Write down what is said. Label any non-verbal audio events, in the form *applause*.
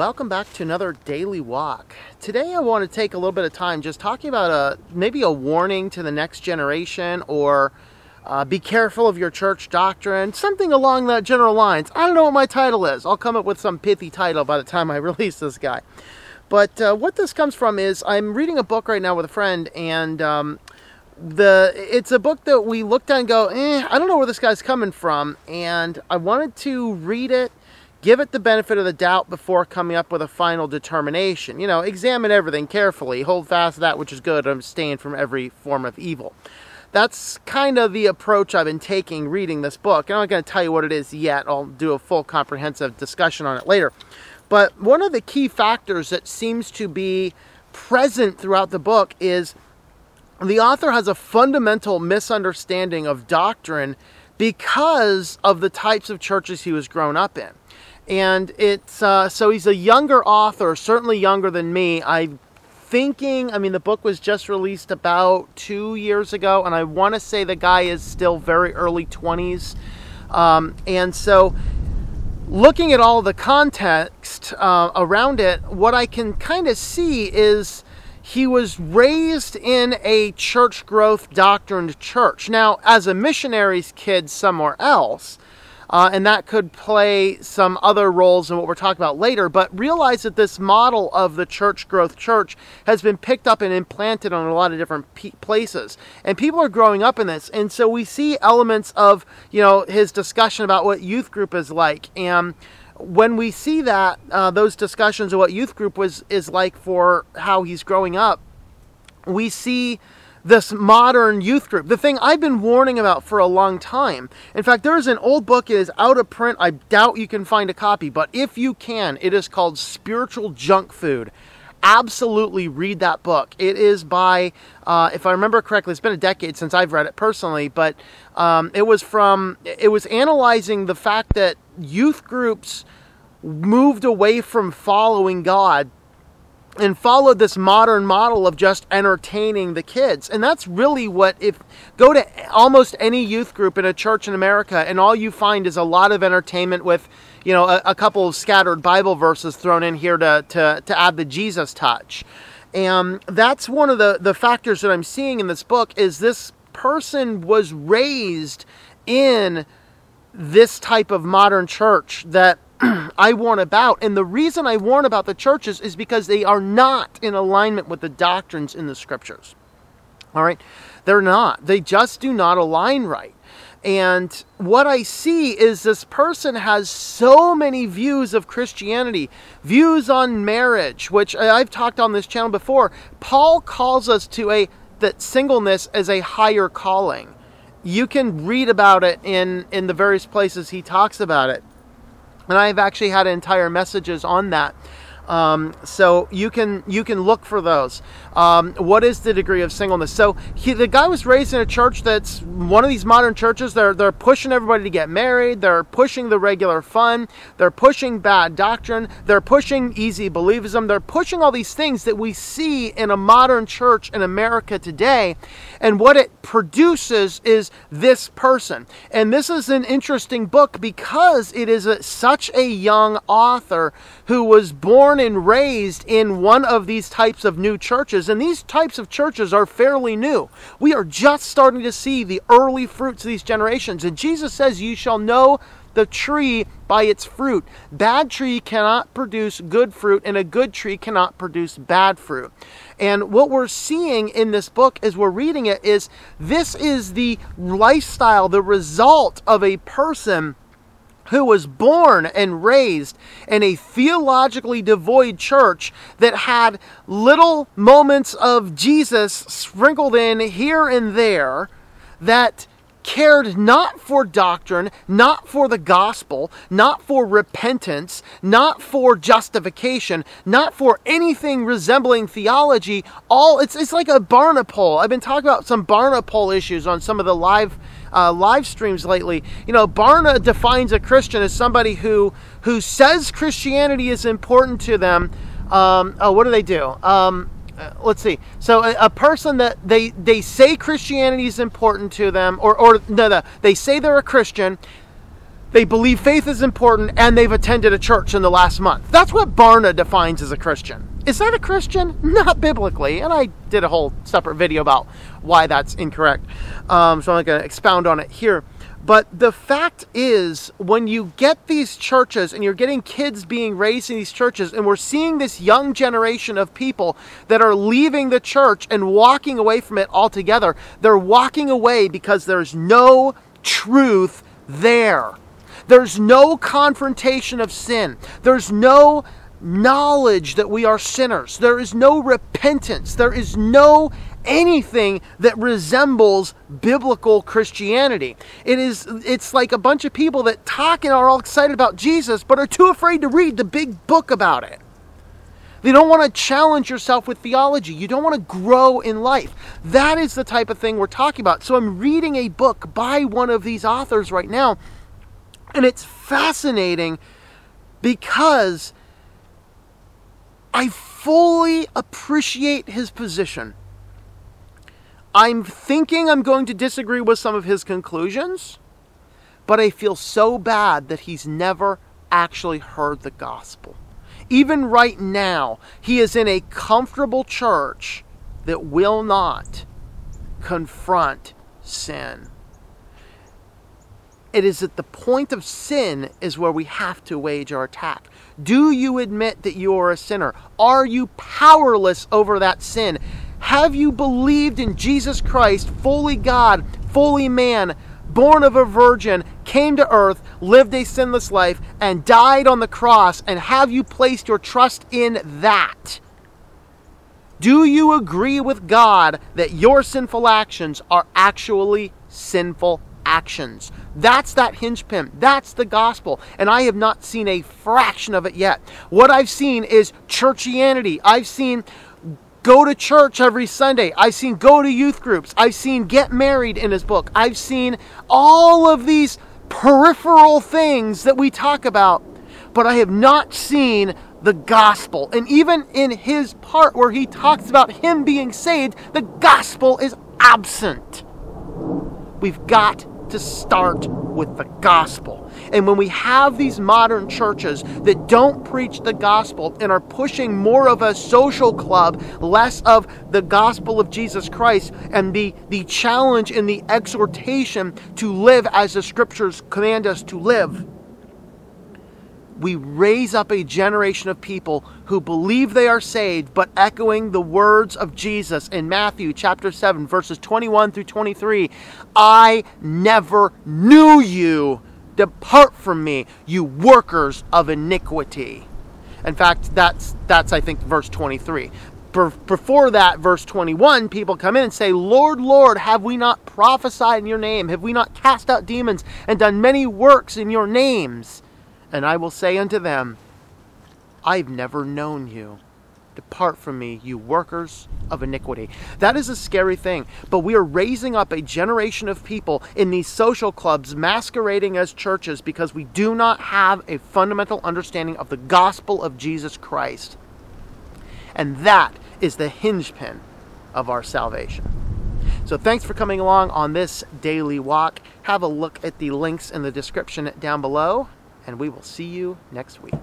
welcome back to another daily walk. Today, I want to take a little bit of time just talking about a maybe a warning to the next generation, or uh, be careful of your church doctrine, something along that general lines. I don't know what my title is. I'll come up with some pithy title by the time I *laughs* release this guy. But uh, what this comes from is I'm reading a book right now with a friend, and um, the it's a book that we looked at and go, eh, I don't know where this guy's coming from, and I wanted to read it Give it the benefit of the doubt before coming up with a final determination. You know, examine everything carefully, hold fast to that which is good, and abstain from every form of evil. That's kind of the approach I've been taking reading this book. I'm not going to tell you what it is yet, I'll do a full comprehensive discussion on it later. But one of the key factors that seems to be present throughout the book is the author has a fundamental misunderstanding of doctrine because of the types of churches he was grown up in and it's uh, so he's a younger author, certainly younger than me. I'm thinking, I mean, the book was just released about two years ago, and I want to say the guy is still very early 20s. Um, and so, looking at all the context uh, around it, what I can kind of see is he was raised in a church growth doctrined church. Now, as a missionary's kid somewhere else, uh, and that could play some other roles in what we're talking about later. But realize that this model of the church growth church has been picked up and implanted on a lot of different places, and people are growing up in this. And so we see elements of you know his discussion about what youth group is like, and when we see that uh, those discussions of what youth group was is like for how he's growing up, we see this modern youth group. The thing I've been warning about for a long time. In fact, there is an old book, it is out of print. I doubt you can find a copy, but if you can, it is called Spiritual Junk Food. Absolutely read that book. It is by, uh, if I remember correctly, it's been a decade since I've read it personally, but um, it was from, it was analyzing the fact that youth groups moved away from following God and followed this modern model of just entertaining the kids. And that's really what if go to almost any youth group in a church in America and all you find is a lot of entertainment with, you know, a, a couple of scattered Bible verses thrown in here to to, to add the Jesus touch. And that's one of the, the factors that I'm seeing in this book is this person was raised in this type of modern church that *clears throat* I warn about. And the reason I warn about the churches is because they are not in alignment with the doctrines in the scriptures. All right? They're not. They just do not align right. And what I see is this person has so many views of Christianity, views on marriage, which I've talked on this channel before. Paul calls us to a that singleness as a higher calling. You can read about it in in the various places he talks about it. And I've actually had entire messages on that. Um, so you can you can look for those. Um, what is the degree of singleness? So he, the guy was raised in a church that's one of these modern churches. They're they're pushing everybody to get married. They're pushing the regular fun. They're pushing bad doctrine. They're pushing easy believism. They're pushing all these things that we see in a modern church in America today. And what it produces is this person. And this is an interesting book because it is a, such a young author who was born and raised in one of these types of new churches, and these types of churches are fairly new. We are just starting to see the early fruits of these generations, and Jesus says, You shall know the tree by its fruit. Bad tree cannot produce good fruit, and a good tree cannot produce bad fruit. And what we're seeing in this book as we're reading it is this is the lifestyle, the result of a person who was born and raised in a theologically devoid church that had little moments of Jesus sprinkled in here and there that cared not for doctrine, not for the gospel, not for repentance, not for justification, not for anything resembling theology. All it's it's like a Barna. I've been talking about some Barna issues on some of the live uh, live streams lately. You know, Barna defines a Christian as somebody who who says Christianity is important to them. Um, oh, what do they do? Um, uh, let's see. So a, a, person that they they say Christianity is important to them, or or no, no, they say they're a Christian. they believe faith is important and they've attended a church in the last month. That's what Barna defines as a Christian. Is that a Christian? *laughs* Not biblically. And I did a whole separate video about why that's incorrect. Um, so I'm not going to expound on it here. But the fact is, when you get these churches and you're getting kids being raised in these churches, and we're seeing this young generation of people that are leaving the church and walking away from it altogether, they're walking away because there's no truth there. There's no confrontation of sin. There's no knowledge that we are sinners. There is no repentance. There is no anything that resembles biblical Christianity. It is it's like a bunch of people that talk and are all excited about Jesus but are too afraid to read the big book about it. They don't want to challenge yourself with theology. You don't want to grow in life. That is the type of thing we're talking about. So I'm reading a book by one of these authors right now and it's fascinating because I fully appreciate his position. I'm thinking I'm going to disagree with some of his conclusions, but I feel so bad that he's never actually heard the gospel. Even right now, he is in a comfortable church that will not confront sin. It is at the point of sin is where we have to wage our attack. Do you admit that you are a sinner? Are you powerless over that sin? Have you believed in Jesus Christ, fully God, fully man, born of a virgin, came to earth, lived a sinless life, and died on the cross? And have you placed your trust in that? Do you agree with God that your sinful actions are actually sinful actions. That's that hinge pin. That's the gospel. And I have not seen a fraction of it yet. What I've seen is churchianity. I've seen go to church every Sunday. I've seen go to youth groups. I've seen get married in his book. I've seen all of these peripheral things that we talk about, but I have not seen the gospel. And even in his part where he talks about him being saved, the gospel is absent. We've got to start with the gospel. And when we have these modern churches that don't preach the gospel and are pushing more of a social club, less of the gospel of Jesus Christ, and the, the challenge and the exhortation to live as the scriptures command us to live, we raise up a generation of people who believe they are saved, but echoing the words of Jesus in Matthew chapter 7, verses 21 through 23 I never knew you. Depart from me, you workers of iniquity. In fact, that's, that's I think, verse 23 before that, verse 21, people come in and say, Lord, Lord, have we not prophesied in your name? Have we not cast out demons and done many works in your names? And I will say unto them, I've never known you. Depart from me, you workers of iniquity. That is a scary thing. But we are raising up a generation of people in these social clubs masquerading as churches because we do not have a fundamental understanding of the gospel of Jesus Christ. And that is the hinge pin of our salvation. So thanks for coming along on this daily walk. Have a look at the links in the description down below and we will see you next week.